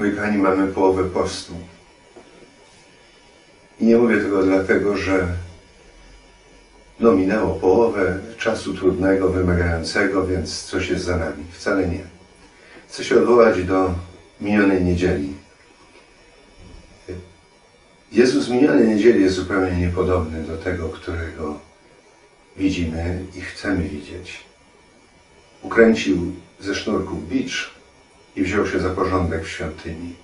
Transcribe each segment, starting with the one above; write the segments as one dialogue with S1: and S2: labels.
S1: Moi mamy połowę postu. I nie mówię tego dlatego, że no minęło połowę czasu trudnego, wymagającego, więc coś jest za nami. Wcale nie. Chcę się odwołać do minionej niedzieli. Jezus minionej niedzieli jest zupełnie niepodobny do tego, którego widzimy i chcemy widzieć. Ukręcił ze sznurków bicz i wziął się za porządek w świątyni.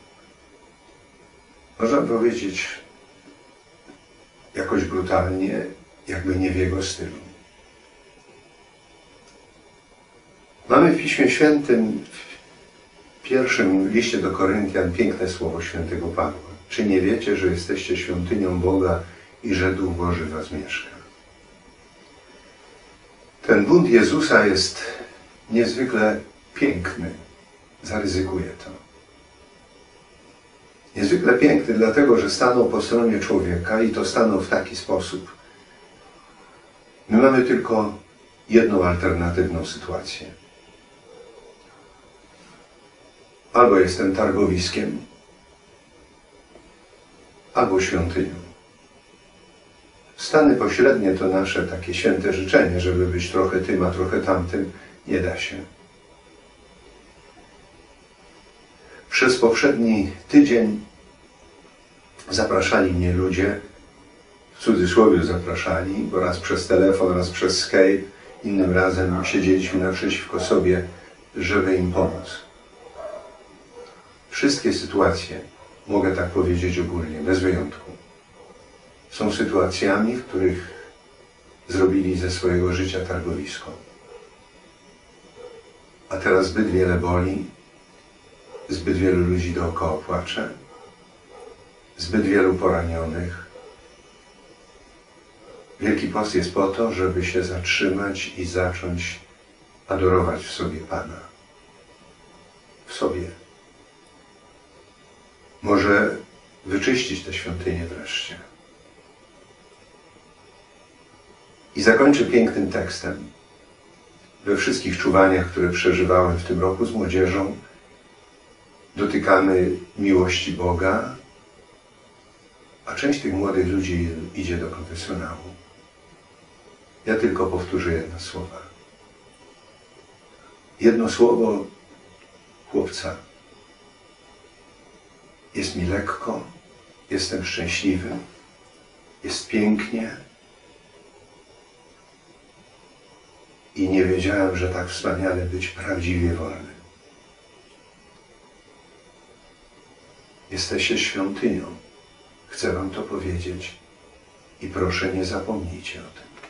S1: Można powiedzieć jakoś brutalnie, jakby nie w jego stylu. Mamy w Piśmie Świętym, w pierwszym liście do Koryntian, piękne słowo świętego Pawła. Czy nie wiecie, że jesteście świątynią Boga i że Duch Boży was mieszka? Ten bunt Jezusa jest niezwykle piękny. Zaryzykuję to. Niezwykle piękny, dlatego że stanął po stronie człowieka i to stanął w taki sposób. My mamy tylko jedną alternatywną sytuację. Albo jestem targowiskiem, albo świątynią. Stany pośrednie to nasze takie święte życzenie, żeby być trochę tym, a trochę tamtym. Nie da się. Przez poprzedni tydzień zapraszali mnie ludzie, w cudzysłowie zapraszali, bo raz przez telefon, raz przez Skype, innym razem siedzieliśmy naprzeciwko sobie, żeby im pomóc. Wszystkie sytuacje, mogę tak powiedzieć ogólnie, bez wyjątku, są sytuacjami, w których zrobili ze swojego życia targowisko. A teraz zbyt wiele boli, zbyt wielu ludzi dookoła płacze, zbyt wielu poranionych. Wielki Post jest po to, żeby się zatrzymać i zacząć adorować w sobie Pana. W sobie. Może wyczyścić tę świątynię wreszcie. I zakończę pięknym tekstem. We wszystkich czuwaniach, które przeżywałem w tym roku z młodzieżą, dotykamy miłości Boga, a część tych młodych ludzi idzie do konfesjonału. Ja tylko powtórzę jedno słowa. Jedno słowo chłopca. Jest mi lekko, jestem szczęśliwy, jest pięknie i nie wiedziałem, że tak wspaniale być prawdziwie wolny. Jesteście świątynią. Chcę Wam to powiedzieć i proszę nie zapomnijcie o tym.